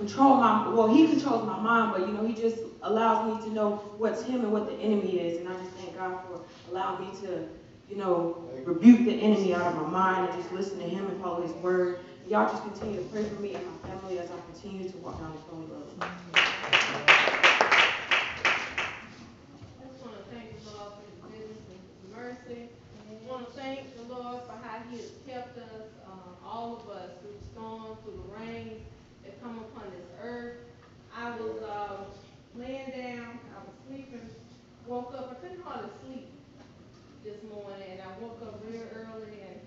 control my well he controls my mind but you know he just allows me to know what's him and what the enemy is and i just thank god for allowing me to you know rebuke the enemy out of my mind and just listen to him and follow his word. Y'all just continue to pray for me and my family as i continue to walk down this holy road I just want to thank the Lord for his goodness and mercy. I want to thank the Lord for how he has kept us, uh, all of us, through the storms, through the rains come upon this earth. I was, uh, laying down, I was sleeping, woke up, I couldn't hardly sleep this morning, and I woke up real early, and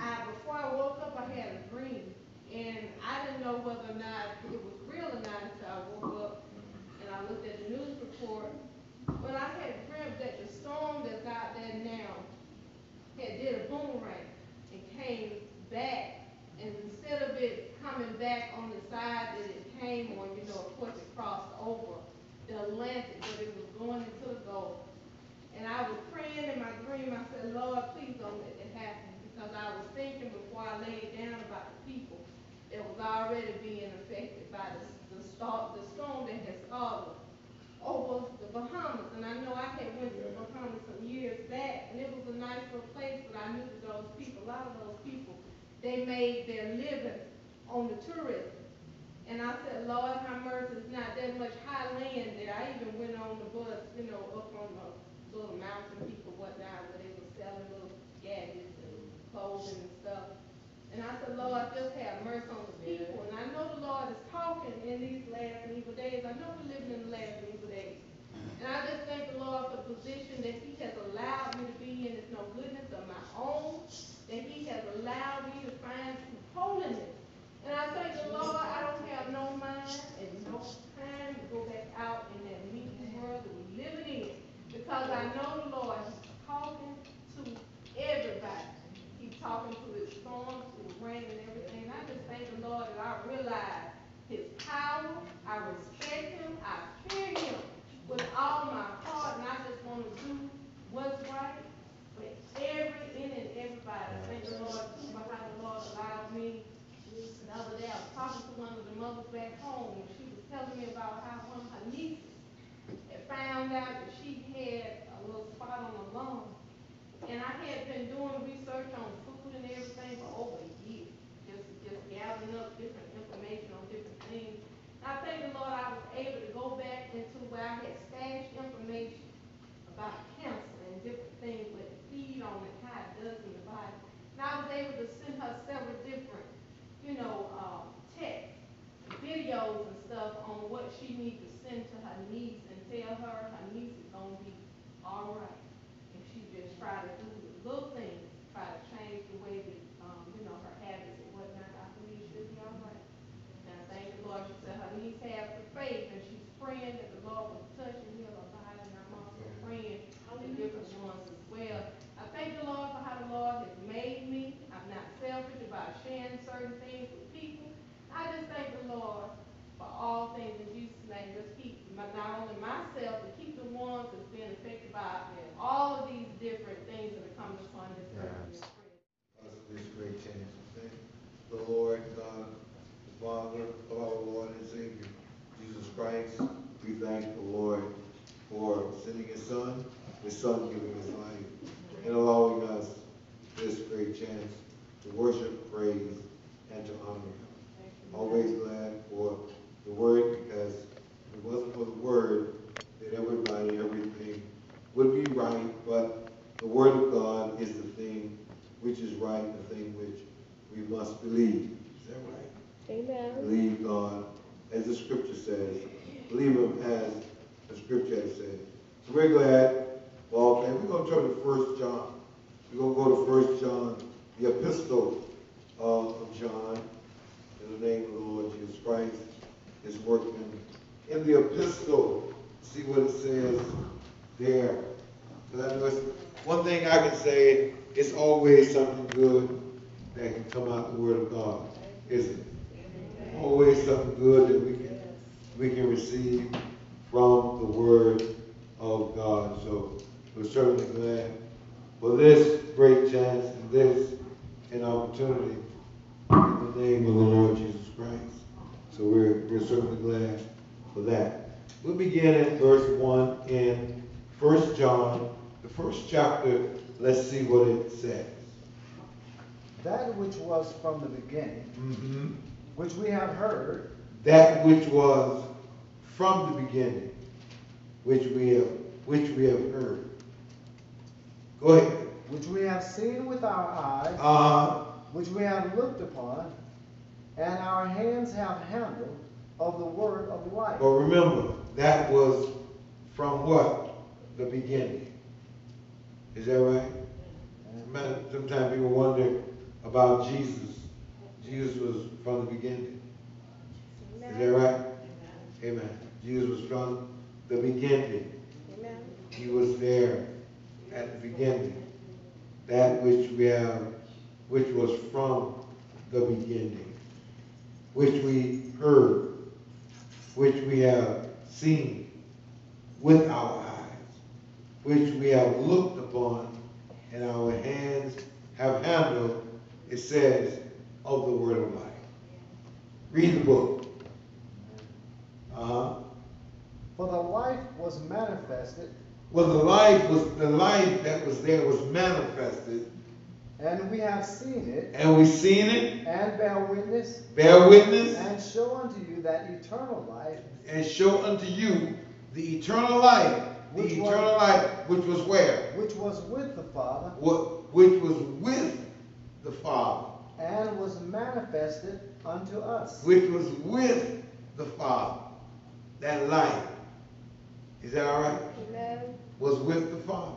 I, before I woke up, I had a dream, and I didn't know whether or not it was real or not until I woke up, and I looked at the news report, but I had dreamt that the storm that's out there now had did a boomerang and coming back on the side that it came on, you know, of course it crossed over the Atlantic, but it was going into the Gulf. And I was praying in my dream. I said, Lord, please don't let it happen. Because I was thinking before I laid down about the people that was already being affected by the, the, star, the storm that has started over the Bahamas. And I know I had went to the Bahamas some years back, and it was a nice little place, but I knew that those people, a lot of those people, they made their living on the tourism. And I said, Lord, have mercy, it's not that much high land there. I even went on the bus, you know, up on the little mountain peak or whatnot, where they were selling little gadgets and clothing and stuff. And I said, Lord, just have mercy on the people. And I know the Lord is talking in these last and evil days. I know we're living in the last and evil days. And I just thank the Lord for the position that He has allowed me to be in. It's no goodness of my own. That He has allowed me to find some holiness. And I thank the Lord, I don't have no mind and no time to go back out in that mean world that we're living in. Because I know the Lord is talking to everybody. He's talking to the storms, to the rain and everything. And I just thank the Lord that I realize his power. I respect him. I fear him with all my heart. And I just want to do what's right for every, in and everybody. Thank the Lord how the Lord allowed me the other day, I was talking to one of the mothers back home, and she was telling me about how one of her nieces had found out that she had a little spot on her lung. And I had been doing research on food and everything for over a year, just, just gathering up different information on different things. And I thank the Lord I was able to go back into where I had stashed information about cancer and different things, it feed on and how it does in the body. And I was able to send her several different you know, um, text, videos and stuff on what she needs to send to her niece and tell her her niece is gonna be all right. If she just try to do the little things, try to change the way that, um, you know, her habits and whatnot, I believe she'll be all right. And I thank the Lord, she said her niece has the faith and she's praying that the Lord will touch and heal her body and I'm also praying for the different ones as well. I thank the Lord for how the Lord has made me. I'm not selfish about sharing certain things with people. I just thank the Lord for all things in Jesus' name. Just keep my, not only myself, but keep the ones that's being affected by all of these different things that are coming upon this earth. us this great chance. Thank the Lord, God, the Father of our Lord and Savior, Jesus Christ. We thank the Lord for sending his Son, his Son giving his life, and allowing us this great chance to worship, praise, and to honor him. Always glad for the word because if it wasn't for the word, then everybody, everything would be right, but the word of God is the thing which is right, the thing which we must believe. Is that right? Amen. Believe God, as the scripture says. Believe him as the scripture has said. So we're glad. Well, okay, we're going to turn to First John. We're going to go to First John, the epistle uh, of John. In the name of the Lord Jesus Christ is working in the epistle. See what it says there. One thing I can say, it's always something good that can come out of the word of God, isn't it? Always something good that we can, we can receive from the word of God. So we're certainly glad for this great chance and this an opportunity in the name of the Lord Jesus Christ. So we're, we're certainly glad for that. We'll begin at verse 1 in 1 John, the first chapter. Let's see what it says. That which was from the beginning, Mm-hmm. Which we have heard, That which was from the beginning, which we have, which we have heard. Go ahead. which we have seen with our eyes, Uh, which we have looked upon, and our hands have handled of the word of life. but remember, that was from what? The beginning. Is that right? Sometimes people wonder about Jesus. Jesus was from the beginning. Is that right? Amen. Jesus was from the beginning. Amen. He was there at the beginning. That which we have, which was from the beginning, which we heard, which we have seen with our eyes, which we have looked upon, and our hands have handled, it says, of the word of life. Read the book. Uh-huh. For the life was manifested, Well, the life was, the life that was there was manifested, and we have seen it, and we seen it, and bear witness, bear witness, and show unto you that eternal life. And show unto you the eternal life, the Which eternal life which was where? which was with the Father. What, which was with the Father, and was manifested unto us. which was with the Father. That light. is that all right? Amen. Was with the Father.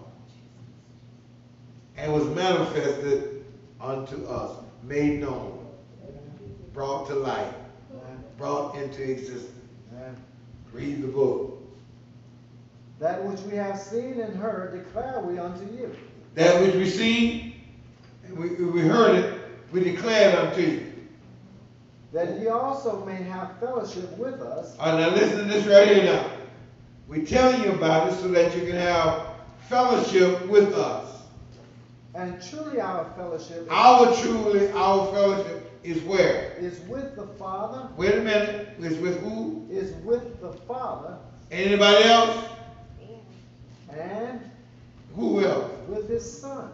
And was manifested unto us, made known, brought to light, brought into existence. Read the book. That which we have seen and heard declare we unto you, That which we seen, and we, we heard it, we declared unto you. that ye also may have fellowship with us, right, now listen to this right here now. We're telling you about it so that you can have fellowship with us. and truly our fellowship Our truly, our fellowship is where? is with the Father, Wait a minute, is with who? is with the Father, Anybody else? and Who else? with his Son,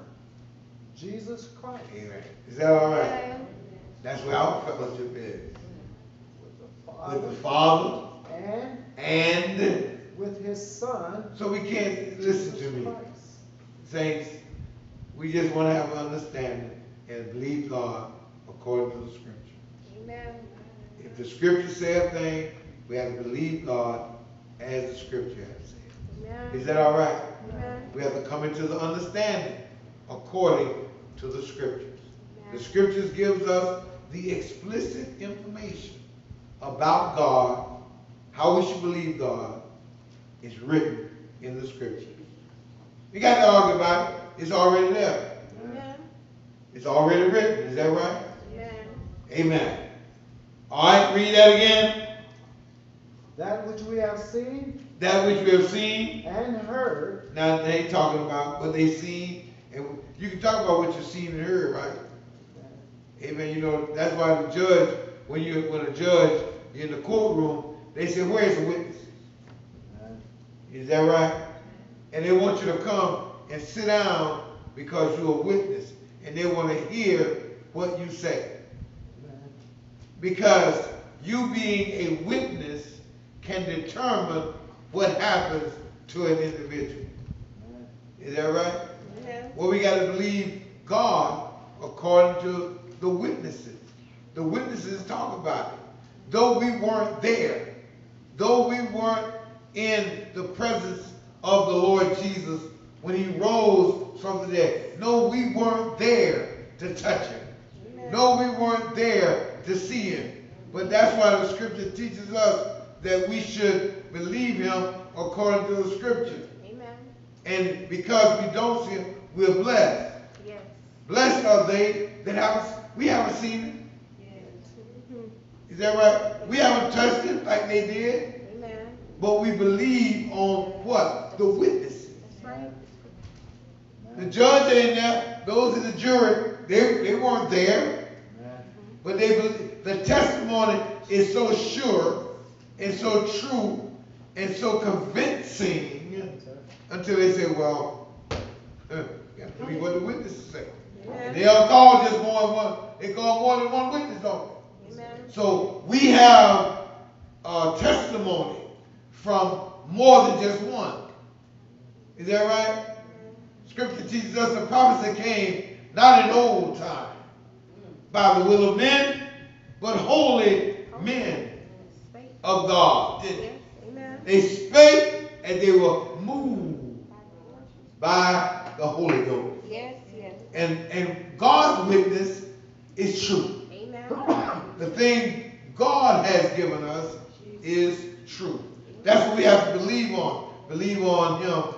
Jesus Christ. Amen. Is that all right? That's where our fellowship is. With the With the Father, Father and and, with his Son, so we can't, listen to me. Christ. Saints, we just want to have an understanding and believe God according to the scripture. Amen. If the scripture say a thing, we have to believe God as the scripture has said. Amen. Is that all right? Amen. We have to come into the understanding according to the scriptures. The scriptures gives us the explicit information about God, how we should believe God, is written in the scriptures. You got to argue about it. It's already there. Amen. It's already written. Is that right? Amen. Amen. All right, read that again. That which we have seen That which we have seen. and heard, Now they ain't talking about what they seen, and you can talk about what you've seen and heard, right? Amen. You know that's why the judge, when you when a judge in the courtroom, they say, "Where's the witness?" Is that right? And they want you to come and sit down because you're a witness, and they want to hear what you say. Because you being a witness can determine what happens to an individual. Is that right? Well, we got to believe God according to the witnesses. The witnesses talk about it. Though we weren't there, though we weren't in the presence of the Lord Jesus when he rose from the dead, no, we weren't there to touch him. No, we weren't there to see him. But that's why the scripture teaches us that we should believe him according to the scripture. Amen. And because we don't see him, we're blessed. Yes. Blessed are they that haven't, we haven't seen. Yes. Is that right? We haven't touched him like they did. Amen. But we believe on what? The witnesses. That's right. The judge ain't there. Those in the jury, they, they weren't there. But they believe, the testimony is so sure and so true and so convincing until they say, well, uh, got what the witnesses say. They don't call just more than one, they call more than one witness on it. Amen. So we have uh, testimony from more than just one. Is that right? Scripture teaches us the prophets that came not in old time by the will of men, but holy men of God. They spake and they were moved by the Holy Ghost. Yes. Yes. And, and God's witness is true. Amen. The thing God has given us is true. That's what we have to believe on. Believe on Him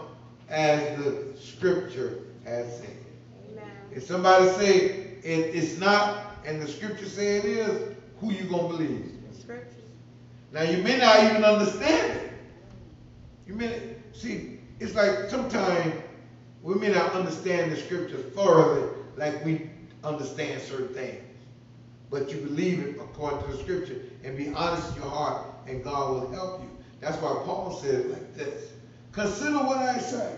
as the Scripture has said. Amen. If somebody say it, it's not, and the Scripture say it is, who you gonna believe? Scriptures. Now you may not even understand it. You may see. It's like sometimes we may not understand the Scripture thoroughly, like we understand certain things. but you believe it according to the scripture and be honest in your heart and God will help you. That's why Paul said it like this. Consider what I say.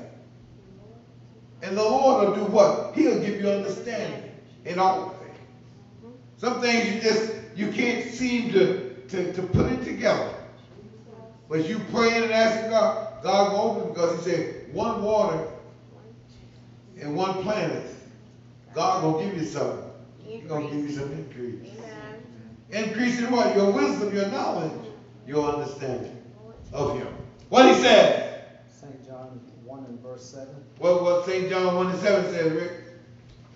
And the Lord will do what? He'll give you understanding in all things. Some things you just, you can't seem to, to, to put it together. But you praying and asking God, God will open because he said, one water and one planet. God gonna give you something. He's gonna give you some increase. Increase in what? Your wisdom, your knowledge, your understanding of him. What he said. St. John 1 and verse 7, What, what St. John 1 and 7 says, Rick?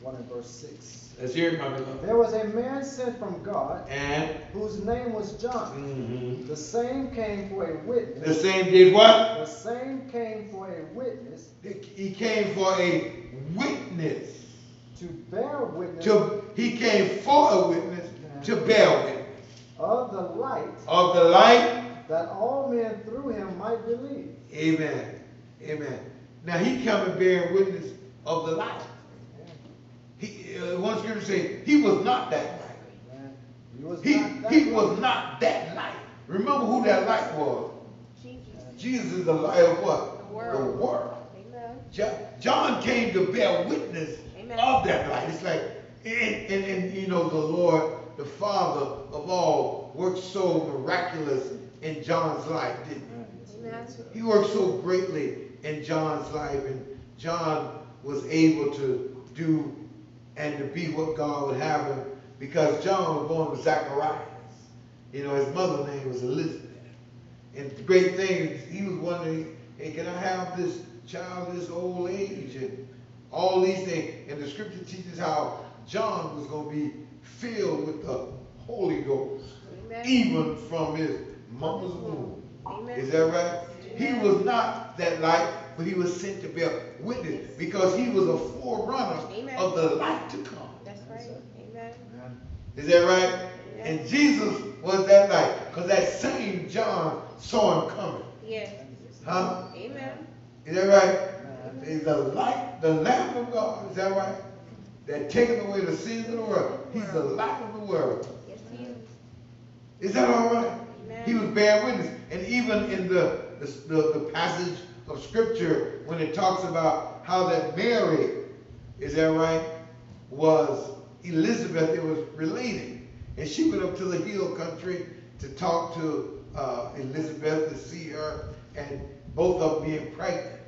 1 and verse 6. Let's hear it, my. There was a man sent from God And whose name was John. mhm. The same came for a witness. the same did what? The same came for a witness He came for a witness. to bear witness To, he came for a witness to bear witness of the light of the light. that all men through him might believe. Amen. Amen. Now he come and bear witness of the light. He, uh, one scripture say he was not that light. Man, he was He, not that he light. was not that light. Remember who that light was. Jesus is the light of what? The world. The world. Amen. John came to bear witness Amen. of that light. It's like, and, and, and you know, the Lord, the Father of all, worked so miraculous in John's life, didn't he? Amen. He worked so greatly in John's life, and John was able to do and to be what God would have him because John was born with Zacharias. You know, his mother's name was Elizabeth. And the great thing, is he was wondering, hey, can I have this child this old age? And all these things. And the scripture teaches how John was going to be filled with the Holy Ghost, Amen. even from his mother's womb. Amen. Is that right? He was not that light, but he was sent to bear witness because he was a forerunner Amen. of the light to come. That's right. Amen. Is that right? And Jesus was that light because that same John saw him coming. Yes. Huh? Amen. Is that right? He's the light, the Lamb of God. Is that right? That taking away the sins of the world. He's the light of the world. Yes, he is. Is that all right? Amen. He was bearing witness. And even in the, the, the, the passage of scripture, when it talks about how that Mary, is that right, was Elizabeth, it was related. And she went up to the hill country to talk to uh, Elizabeth, to see her, and both of them being pregnant.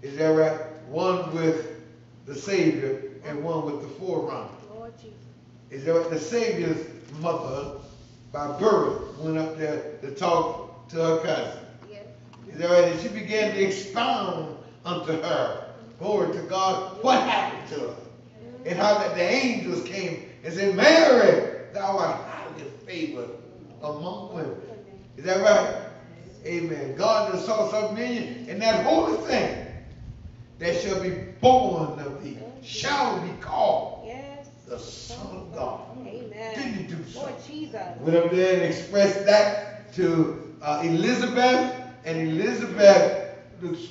Is that right? One with the Savior and one with the forerunner. Lord Jesus. Is that right? The Savior's mother, by birth, went up there to talk to her cousin. Yes. Is that right? And she began to expound unto her, glory to God, what happened to her. And how that the angels came and said, Mary, thou art highly favored among women. Is that right? Amen. God has saw something in you, and that holy thing that shall be born of thee shall be called Yes. the Son of God. Amen. Didn't he do Lord something? Jesus. Went up there and expressed that to uh, Elizabeth, and Elizabeth,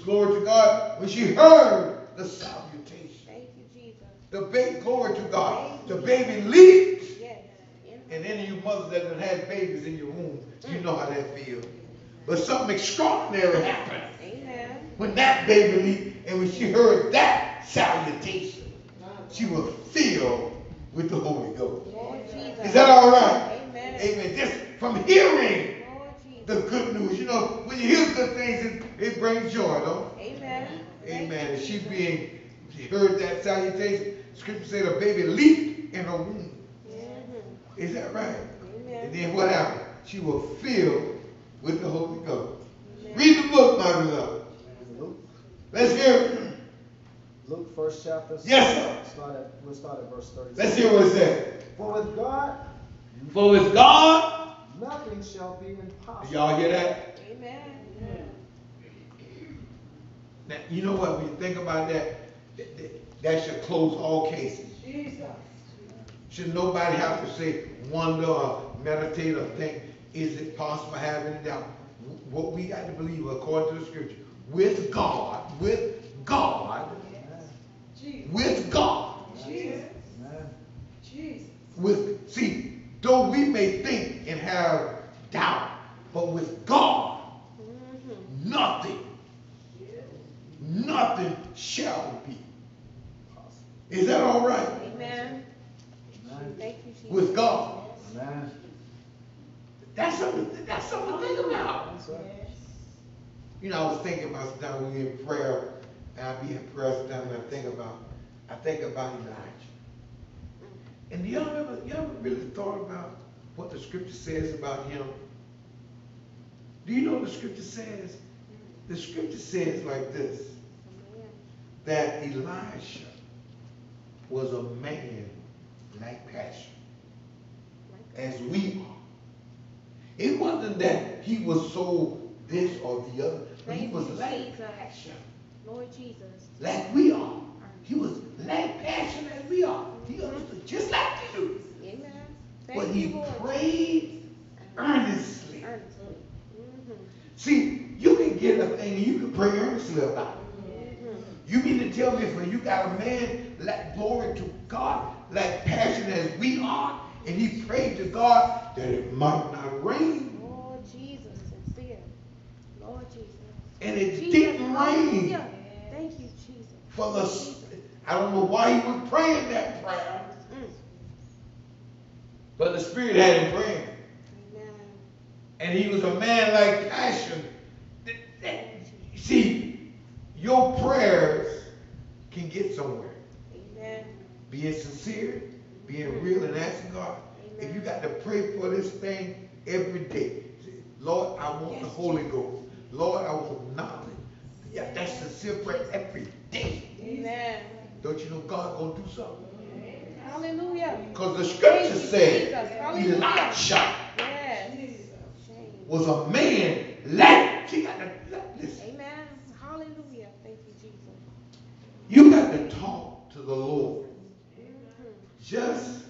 glory to God, when she heard the salutation, Thank you, Jesus. the baby, glory to God, the baby leaped. Yes. And any of you mothers that have had babies in your womb, you mm. know how that feels. But something extraordinary happened Amen. when that baby leaped, and when she heard that salutation, she was filled with the Holy Ghost. Is that all right? Amen. Amen. Just from hearing. The good news. You know, when you hear good things, it, it brings joy, don't Amen. it? Thank Amen. And she being, she heard that salutation. Scripture said a baby leaped in her womb. Mhm. Is that right? And then what happened? She was filled with the Holy Ghost. Read the book, my beloved. Luke, Let's hear it. Luke first chapter. Yes, sir. Start at, we'll start at verse 36. Let's hear what it says. For with God, For with God, nothing shall be impossible. y'all hear that? Amen. Now, you know what? When you think about that, that, that- that should close all cases. Jesus. Should nobody have to say, wonder or meditate or think, is it possible having it doubt? What we got to believe according to the scripture, with God, with God, with God, Amen. with, see, we may think and have doubt, but with God, Mhm. nothing, nothing shall be. Is that all right? Amen. Amen. Thank you, Jesus. With God. Amen. That's something, that's something to think about. That's right. You know, I was thinking about sometimes when we in prayer, and I be in prayer sometimes and I think about, I think about Elijah. And y'all ever, y'all ever really thought about what the scripture says about him? Do you know what the scripture says? The scripture says like this, that Elisha was a man like passion, as we are. It wasn't that he was so this or the other, but he was like passion, Lord Jesus. like we are. He was like passion as we are. He understood just like you do. Amen. But he Lord. prayed earnestly. Earnestly. Mhm. See, you can get a thing and you can pray earnestly about it. Mhm. You mean to tell me if when you got a man like glory to God, like passionate as we are, and he prayed to God that it might not rain, Lord Jesus, sincere. Lord Jesus. and it Jesus, didn't rain. Thank you, Jesus. for the. I don't know why he was praying that prayer, but the Spirit had him praying, Amen. and he was a man like passion. See, your prayers can get somewhere. Amen. being sincere, being mm-hmm. real and asking God. If you got to pray for this thing every day, Lord, I want the Holy Ghost. Lord, I want knowledge. Yeah, that's sincere prayer every day. Amen. Don't you know God gonna do something? Hallelujah. Because the scripture Thank you, said. Elisha. Was a man like, see, got to, listen, Amen. Hallelujah. Thank you, Jesus. you got to talk to the Lord. Mhm. Just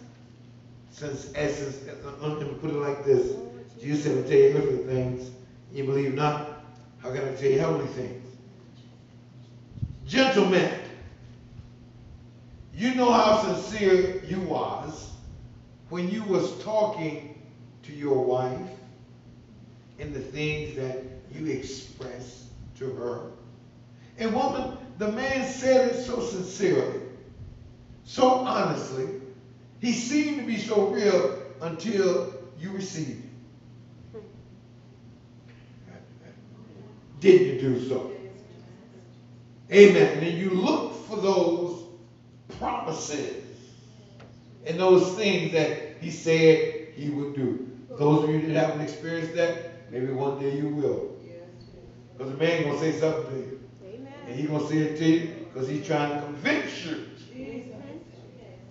since essence, uh, uh, uh, let me put it like this. Oh, Jesus said to tell you earthly things, you believe not. How can I tell you heavenly things? Gentlemen, you know how sincere you was when you was talking to your wife and the things that you expressed to her. And woman, the man said it so sincerely, so honestly. He seemed to be so real until you received it. Did you do so? Amen. And you look for those promises and those things that he said he would do. Those of you that haven't experienced that, maybe one day you will. Because the man gonna say something to you. And Amen. he gonna say it to you because he's trying to convince you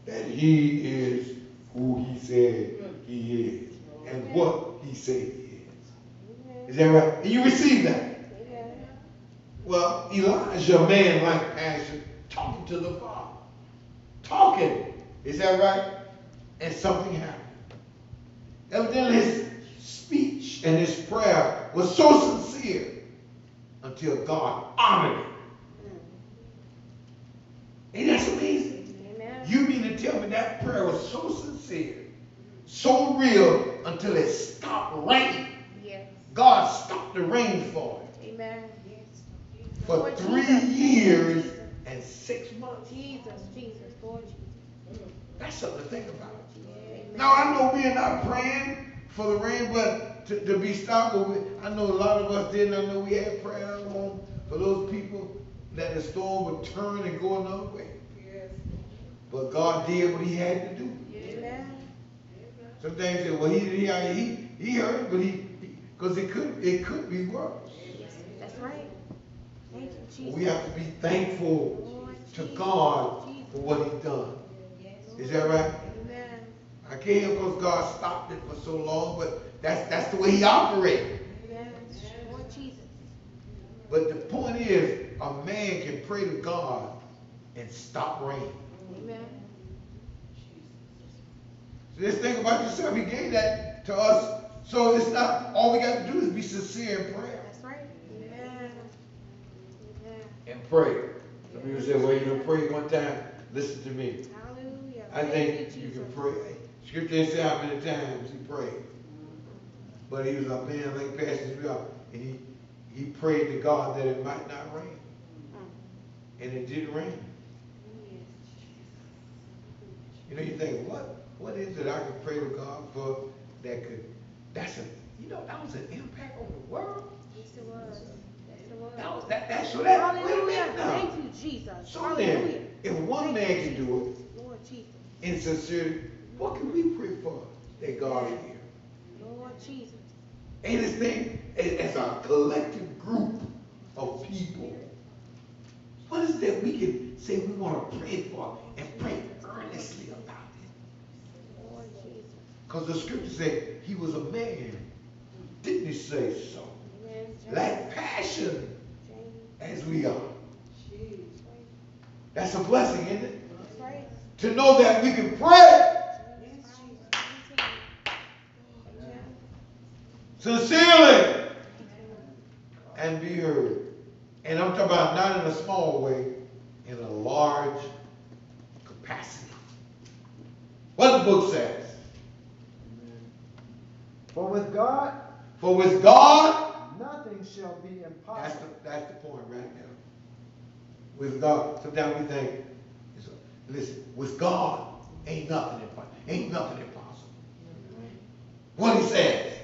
that he is who he said he is and what he said he is. Is that right? And you receive that. Well, Elijah, a man like passion, talking to the Father. Talking. Is that right? And something happened. Evidently, his speech and his prayer was so sincere until God honored it. Mm. Ain't that amazing? Amen. You mean to tell me that prayer was so sincere, so real until it stopped raining? Yes. God stopped the rain for it Amen. Yes. for Lord three Jesus. years and six months. Jesus, Jesus, Lord Jesus. That's something to think about. Amen. Now I know we're not praying for the rain, but to, to be stopped. I know a lot of us didn't. I know we had prayer on for those people that the storm would turn and go another way. But God did what He had to do. Amen. Some things say, well, he he he he heard, it, but he because it could it could be worse. Yes, that's right. Thank you, Jesus. We have to be thankful Lord to Jesus, God for what He done. Is that right? Amen. I can't help because God stopped it for so long, but that's that's the way He operated. Amen. Lord Jesus. But the point is, a man can pray to God and stop rain. Amen. So just think about yourself. He gave that to us. So it's not all we got to do is be sincere in prayer That's right. Amen. Amen. and pray. Some people say, well, you know, pray one time. Listen to me. Hallelujah. I think you, can pray. Scripture didn't say how many times he prayed. But he was a man like Pastor Bill, and he, he prayed to God that it might not rain. And it did rain. You know, you think, what, what is it I could pray to God for that could, that's a, you know, that was an impact on the world. Yes, it was. Yes, it was. That was, that, that, so that, wait a Hallelujah. minute now. Thank you, Jesus. So Hallelujah. then, if one man can do it, Lord Jesus. In sincerity, what can we pray for that God will hear? Lord Jesus. And this thing, as, a collective group of people, what is that we can say we want to pray for and pray earnestly about it? Lord Jesus. Because the scripture said he was a man. Didn't he say so? Amen. Like passion as we are. That's a blessing, isn't it? That's. To know that we can pray sincerely and be heard. And I'm talking about not in a small way, in a large capacity. What the book says. For with God, For with God, nothing shall be that's impossible. the, that's the point right there. With God, sometimes we think, listen, with God, ain't nothing impossible. Ain't nothing impossible. What he says.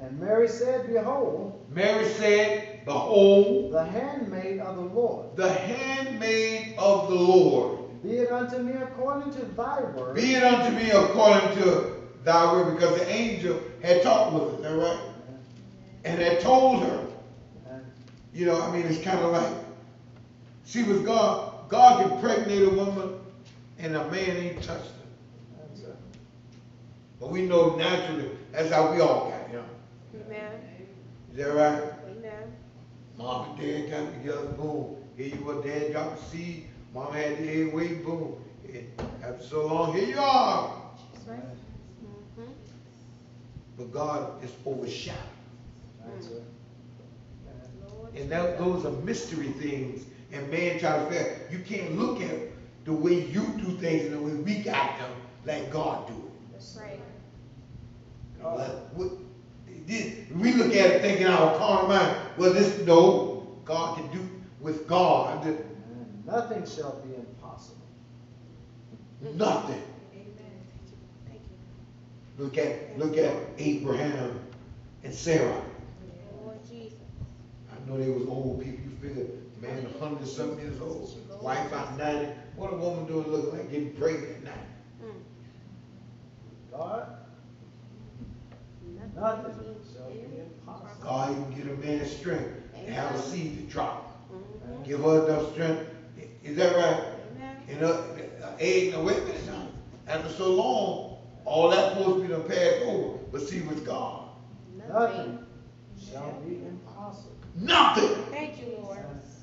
And Mary said, Behold, Mary said, Behold, the handmaid of the Lord. the handmaid of the Lord. Be it unto me according to thy word. Be it unto me according to thy word, because the angel had talked with her, is that right? And had told her, you know, I mean, it's kind of like, she was God, God can pregnate a woman and a man ain't touched her. that's. But we know naturally, that's how we all got here. Amen. Is that right? Amen. Mom and dad got together, boom. Here you were, dad dropped the seed, mom had the egg wait, boom. And after so long, here you are. That's right. Mm-hmm. But God is overshadowed. That's it. And that, those are mystery things. And man try to fail. you can't look at the way you do things and the way we got them like God do it. That's right. Like, what- this- We look at it thinking our carnal mind, well, this, no, God can do, with God, And nothing shall be impossible. nothing. Amen. Thank you. Look at, look at Abraham and Sarah. Lord Jesus. I know they was old people, you figure, man, a hundred something years old, wife out ninety, what a woman doing looking like getting pregnant at ninety? Mm. God, nothing shall be impossible. God even get a man strength and have a seed to drop. Mhm. Give her enough strength. Is that right? Amen. And uh, uh, egg, now wait a minute now. After so long, all that supposed to be done passed over. But see, with God, Nothing shall be impossible. nothing. Thank you, Lord.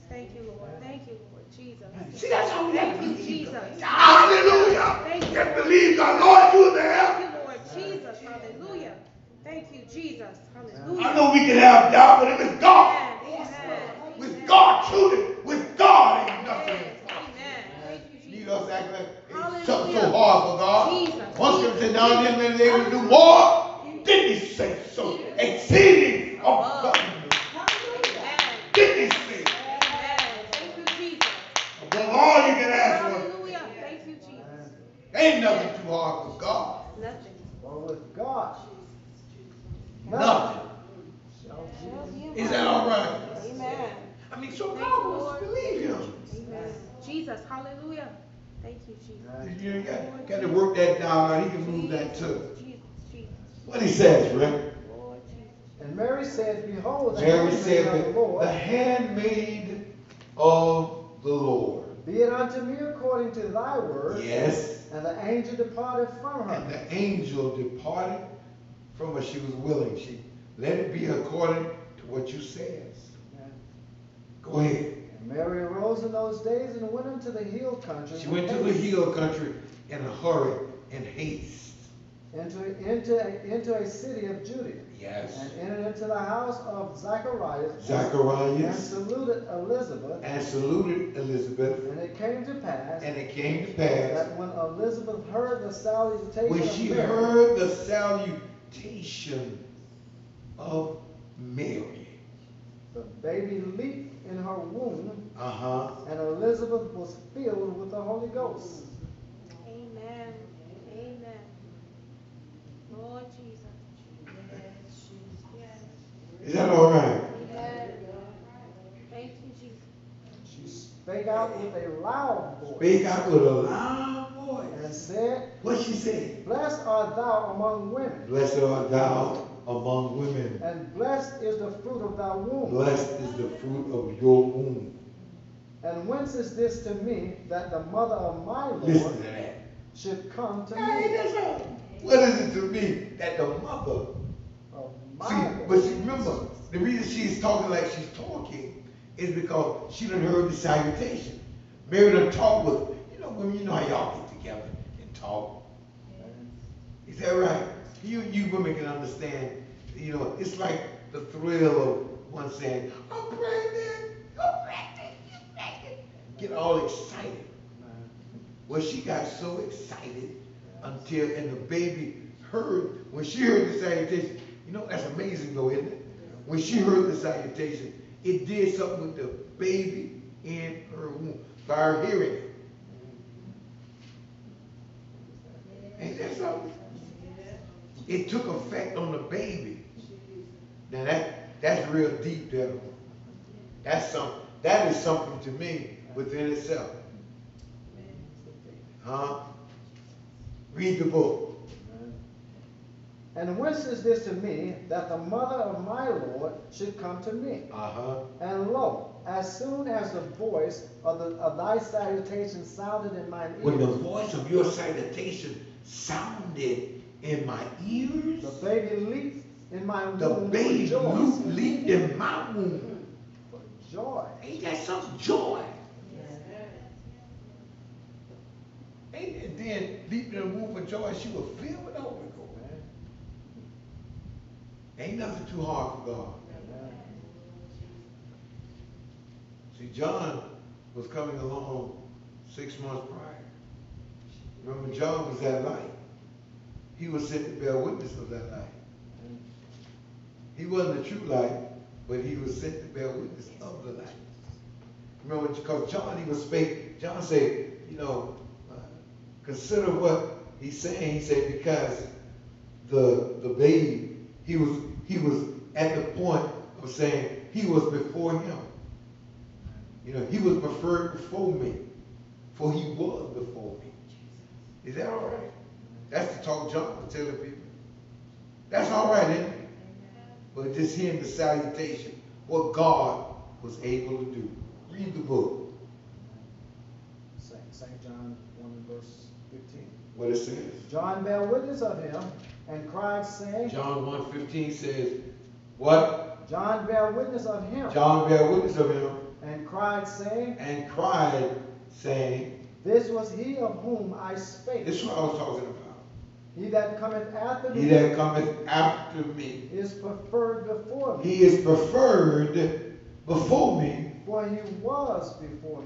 Thank you, Lord. Thank you, Lord Jesus. See, that's how we Thank you. Jesus. Hallelujah. Thank you, Just Lord. believe God. Lord, you there. Thank you, Lord Jesus. Hallelujah. Thank you, Jesus. Hallelujah. I know we can have doubt, but if it's God, Amen. Amen. with God, truly, with God, ain't nothing. Amen. Amen. Thank you, Need Jesus. us act like it's Hallelujah. something so hard for God. Jesus. Scripture said, now and then they would do more, didn't he say so? Exceeding abundantly. Amen. Didn't he say? Amen. Thank you, Jesus. Above all you can ask for. Hallelujah. Thank you, Jesus. Ain't nothing too hard for God. Nothing. For with God, Nothing. shall Shall be be Is that all right? Amen. I mean, so Thank God you, wants to believe him. Amen. Jesus. Hallelujah. Thank you, Jesus. You got, got to work that down, now he can move that too. Jesus. Jesus. What he says, Rick? Lord Jesus. And Mary said, Behold, the Mary said, of the the, the handmaid of the Lord. Be it unto me according to thy word. Yes. And the angel departed from her. And the angel departed from her. She was willing. She let it be according to what you says. Go ahead. And Mary arose in those days and went into the hill country. She went to the hill country in a hurry and haste. into, into, into a city of Judah, Yes. and entered into the house of Zacharias, Zacharias. and saluted Elizabeth. and saluted Elizabeth, And it came to pass and it came to pass that when Elizabeth heard the salutation when of she Mary, heard the salutation of Mary. the baby leaped in her womb, Uh huh. and Elizabeth was filled with the Holy Ghost. Amen. Amen. Lord Jesus. Yes. Is that all right? Amen. Thank you, Jesus. She spake out with a loud voice Speak out with a loud and voice. said, What she said? Blessed art thou among women, Blessed art thou among women. and blessed is the fruit of thy womb. Blessed is the fruit of your womb. And whence is this to me that the mother of my Listen Lord to that. should come to Hey, me? What is it to me that the mother Of See, but see, remember, the reason she's talking like she's talking is because she done heard the salutation. Mary done talked with, you know, women, you know how y'all get together and talk. Is that right? You, you women can understand, you know, it's like the thrill of one saying, I'm pregnant, I'm pregnant, you're pregnant. Get all excited. Well, she got so excited until, and the baby heard, when she heard the salutation, you know, that's amazing though, isn't it? When she heard the salutation, it did something with the baby in her womb by her hearing it. Ain't that something? It took effect on the baby. Now that, that's real deep there. That's something, that is something to me within itself. Huh? Read the book. And whence is this to me that the mother of my Lord should come to me? Uh-huh. And lo, as soon as the voice of, the, of thy salutation sounded in mine ears. When the voice of your salutation sounded in my ears, the baby leaped in my the womb baby for joy. loop leaped in my womb. For joy. Ain't that some joy? Ain't and then leaped in the womb for joy, she was filled with the Holy Ghost. Ain't nothing too hard for God. See, John was coming along six months prior. Remember, John was that light. He was sent to bear witness of that light. He wasn't the true light, but he was sent to bear witness of the light. Remember, because John, he was spake, John said, you know, uh, consider what he's saying. He said, because the the babe, he was he was at the point of saying he was before him. You know, he was preferred before me, for he was before me. Is that all right? That's the talk John was telling people. That's all right, isn't it? But just hearing the salutation, what God was able to do. Read the book, Saint John 1 and verse 15. what it says. John bear witness of him and cried, saying, John 1.15 says, what? John bare witness of him John bear witness of him and cried, saying, and cried, saying, This was he of whom I spake. this is what I was talking about. He that cometh after me. He that cometh after me, is preferred before me, he is preferred before me. for he was before me.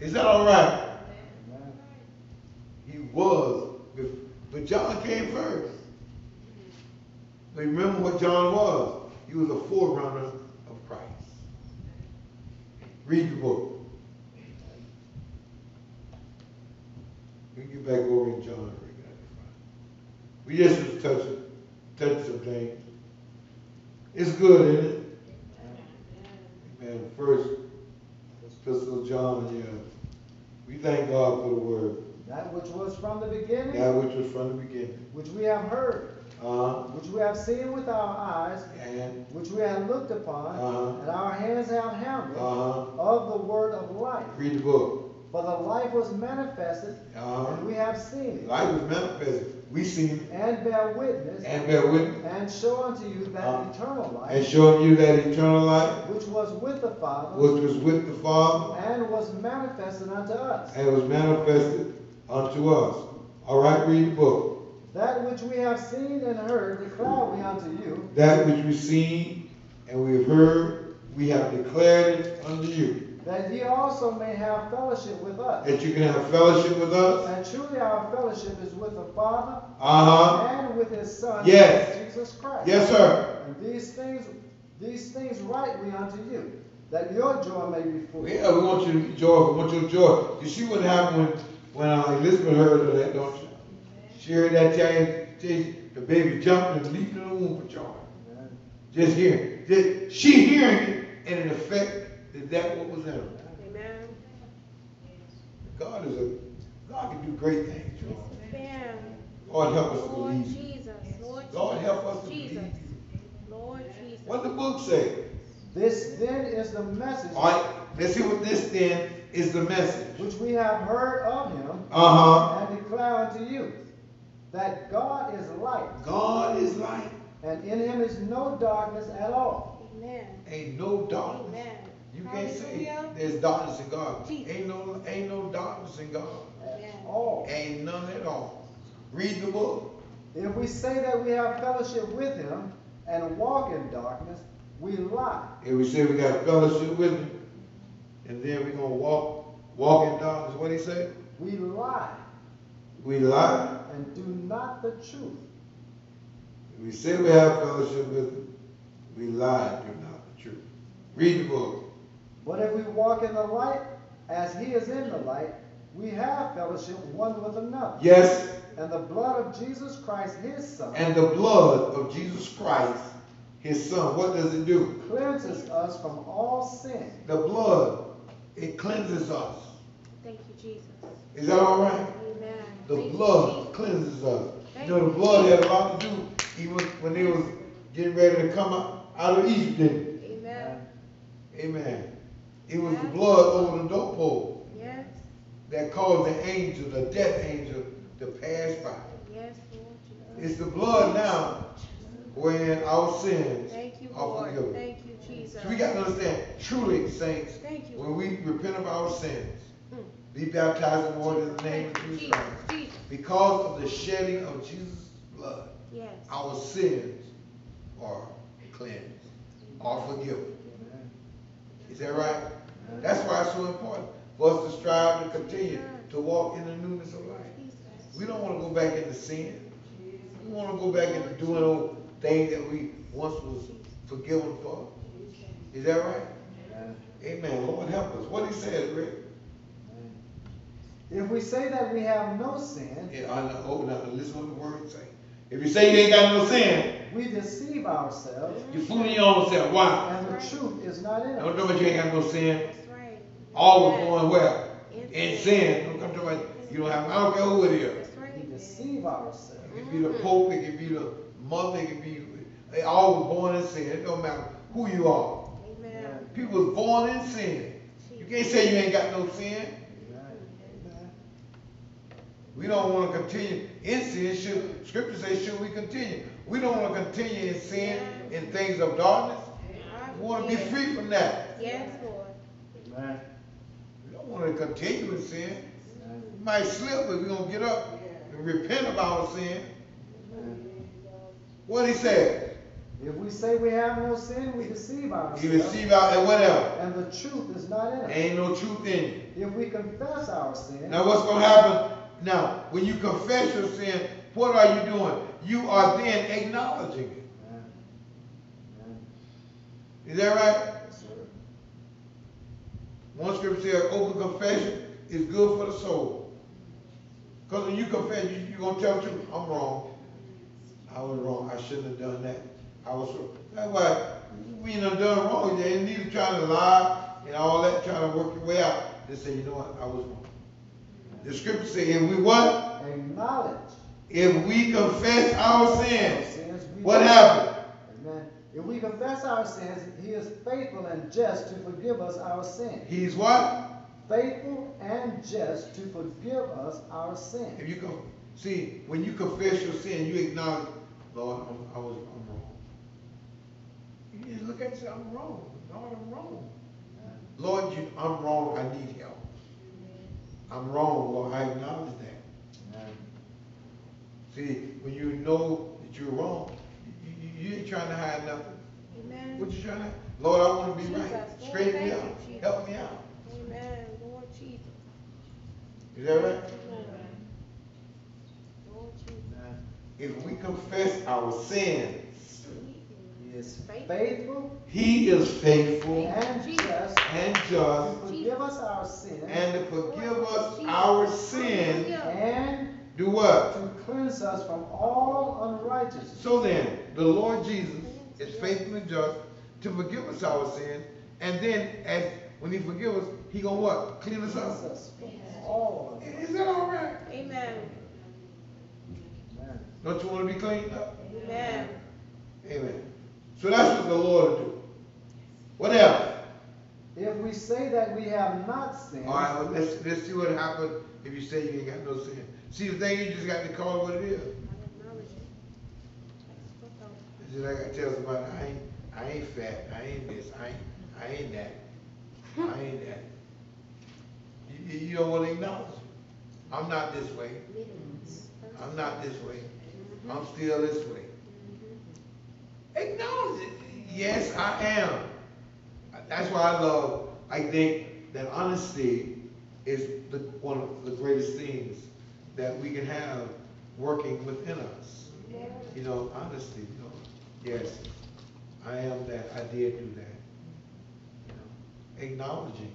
Is that all right? Amen. He was, bef- but John came first. But remember what John was. He was a forerunner of Christ. Read the book. Can get back over in John. We just was touching some things. It's good, isn't it? Amen. First, Epistle of John, yeah. We thank God for the word. That which was from the beginning, That which was from the beginning. which we have heard, Uh, which we have seen with our eyes, and, which we have looked upon, Uh-huh. and our hands have handled, uh, of the word of life. read the book. For the life was manifested, Uh, and we have seen it, light was manifested. We seen it and bear witness, and bear witness and show unto you that Uh, eternal and life, showing you that eternal life which was with the Father, which was with the Father and was manifested unto us. and was manifested unto us. All right, read the book. That which we have seen and heard declare we unto you, That which we've seen and we've heard, we have declared it unto you. that ye also may have fellowship with us. That you can have fellowship with us. And truly our fellowship is with the Father Uh-huh. and with his Son, Yes. Jesus Christ. Yes, sir. And these things, these things write we unto you, that your joy may be full. Yeah, we want you to joy, we want your joy. You see what happened when, when uh, Elizabeth heard of that, don't you? She heard that change, change, the baby jumped and leaped in the womb for joy. Amen. Just hearing, just, she hearing it, and in effect, is that what was in her? Amen. God is a, God can do great things, y'all. Amen. Lord, help us to Lord believe. Jesus, Lord Jesus. Lord, help us to Jesus. believe. Lord Jesus. What the book say? This then is the message All right, let's see what this then is the message. which we have heard of him Uh-huh. and declare unto you, that God is light, God is light. and in him is no darkness at all. Amen. Ain't no darkness. Amen. You can't say there's darkness in God. Jesus. Ain't no, ain't no darkness in God. Amen. All. Ain't none at all. Read the book. If we say that we have fellowship with him and walk in darkness, we lie. If we say we got fellowship with him, and then we're gonna walk, walk in darkness, what he say? We lie We lie. and do not the truth. We say we have fellowship with him, we lie and do not the truth. Read the book. But if we walk in the light, as he is in the light, we have fellowship one with another. Yes, And the blood of Jesus Christ, his Son, and the blood of Jesus Christ, his son, what does it do? cleanses us from all sin. The blood, it cleanses us. Thank you, Jesus. Is that all right? Amen. The Thank blood Jesus. cleanses us. Thank You know, the you, blood had a lot to do, even when they was getting ready to come out, out of Egypt. Amen. Amen. It was the blood over the doorpost Yes. that caused the angel, the death angel, to pass by. Yes, Lord It's the blood now when our sins Thank you, are forgiven. Jesus. So we got to understand, truly, saints, Thank you. when we repent of our sins, Mm. be baptized in water in the name of Jesus. Christ, Jesus. because of the shedding of Jesus' blood, Yes. our sins are cleansed, are forgiven. Is that right? That's why it's so important for us to strive to continue to walk in the newness of life. Jesus. We don't want to go back into sin. We want to go back into doing old things that we once was forgiven for. Is that right? Amen. Lord help us. What he said, Rick? If we say that we have no sin, Yeah, I know. Oh, now listen what the word say. If you say you ain't got no sin, we deceive ourselves, you fooling your own self. Why? and the truth is not in us. Don't us. talk about you ain't got no sin. That's right. Always Yes. going well. In In sin. sin. Don't come to about you don't have. I don't care who it is. That's right. We deceive ourselves. It could be the mm-hmm. Pope. It could be the mother. It could be. They all was born in sin. It don't matter who you are. Amen. People was born in sin. You can't say you ain't got no sin. We don't want to continue in sin. Should scripture say should we continue? We don't want to continue in sin in things of darkness. We want to be free from that. Yes, Lord. Amen. We don't want to continue in sin. Amen. We might slip, but we're gonna get up and repent of our sin. What he said? If we say we have no sin, we deceive You ourselves, receive out and whatever. and the truth is not in us. Ain't no truth in you. If we confess our sin, Now what's gonna happen? Now, when you confess your sin, what are you doing? You are then acknowledging it. Amen. Amen. Is that right? Yes, sir. One scripture says open confession is good for the soul. Because when you confess, you, you gonna tell the truth. I'm wrong. I was wrong. I shouldn't have done that. I was wrong. That's why we done done wrong. You ain't need to try to lie and all that, trying to work your way out. Just say, you know what, I was wrong. The scripture say, if we what? Acknowledge If we confess our our sins, sins. what happened? Amen. If we confess our sins, he is faithful and just to forgive us our sins. He's what? Faithful and just to forgive us our sins. If you go, see, when you confess your sin, you acknowledge, Lord, I'm, was, wrong. You just look at yourself, I'm wrong. Lord, I'm wrong. Lord, you, I'm wrong. I need help. I'm wrong, Lord. I acknowledge that. Amen. See, when you know that you're wrong, you, you, you ain't trying to hide nothing. Amen. What you trying to, Lord, I wanna be right. Jesus, Lord, Straighten me out. you, Help me out. Amen. Lord Jesus. Is that right? Lord. Lord Jesus. Amen. If we confess our sins, He is faithful He is faithful and just and to forgive us our sins and to forgive us our sins. and Do what? to cleanse us from all unrighteousness. So then, the Lord Jesus is faithful and just to forgive us our sins, and then as when He forgives us, He gonna what? Clean us Cleanse up. us from all Is that all right? Amen. Amen. Don't you want to be cleaned up? Amen. Amen. So that's what the Lord will do. What else? If we say that we have not sinned, All right, well, let's let's see what happens if you say you ain't got no sin. See, the thing you just got to call it what it is. I acknowledge it. It's just like I tell somebody, I ain't, I ain't fat, I ain't this, I ain't, I ain't that, I ain't that. You, you- you don't want to acknowledge it. I'm not this way. I'm not this way. I'm still this way. Acknowledge it. Yes, I am. That's why I love, I think that honesty is the, one of the greatest things that we can have working within us. You know, honesty, you know, yes, I am that, I did do that. You know, Acknowledging.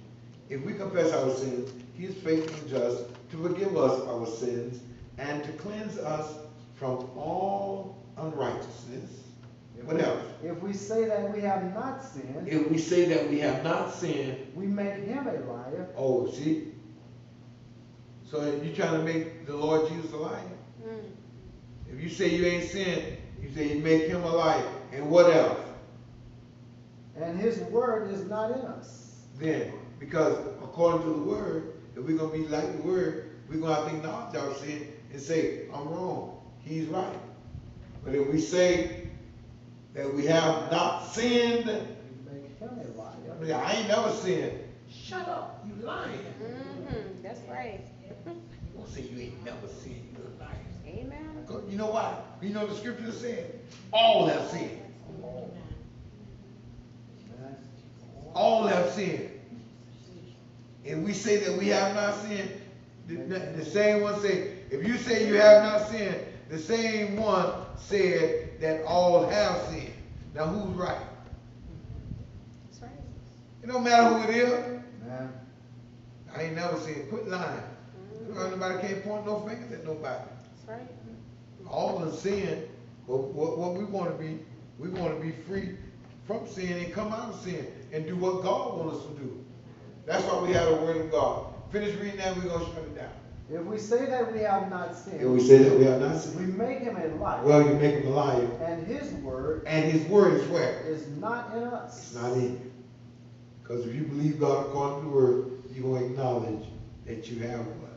If we confess our sins, he is faithful and just to forgive us our sins and to cleanse us from all unrighteousness. What else? if we say that we have not sinned, If we say that we have not sinned, we make him a liar, oh, see? So you're trying to make the Lord Jesus a liar? Mm. If you say you ain't sinned, you say you make him a liar. And what else? and his word is not in us. Then, because according to the word, if we're gonna be like the word, we're gonna have to acknowledge our sin and say, I'm wrong. He's right. But if we say that we have not sinned, We make him a I mean, I ain't never sinned. Shut up, you lying. Mm-hmm. That's right. You gonna say you ain't never sinned, you're a liar. Amen. 'Cause You know why? You know the scripture said, all have sinned. All have sinned. And we say that we have not sinned, the, the same one say, if you say you have not sinned, the same one said that all have sinned. Now who's right? That's right. It don't matter who it is. Amen. I ain't never seen, quit lying. Mm-hmm. Nobody can't point no fingers at nobody. That's right. All of sin, but what, what we wanna be, we wanna be free from sin and come out of sin and do what God wants us to do. That's why we have the word of God. Finish reading that, we're gonna shut it down. If we say that we have not sinned, And we say that we have not sinned, we make him a liar, Well, you make him a liar, and his word and his word is where? is not in us. It's not in you. Because if you believe God according to the word, you're gonna acknowledge that you have? Mm-hmm.